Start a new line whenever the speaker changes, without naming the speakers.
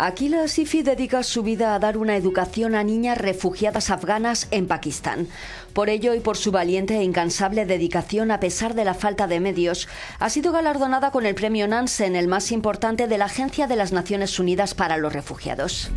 Aquila Sifi dedica su vida a dar una educación a niñas refugiadas afganas en Pakistán. Por ello y por su valiente e incansable dedicación a pesar de la falta de medios, ha sido galardonada con el premio Nansen, el más importante de la Agencia de las Naciones Unidas para los Refugiados.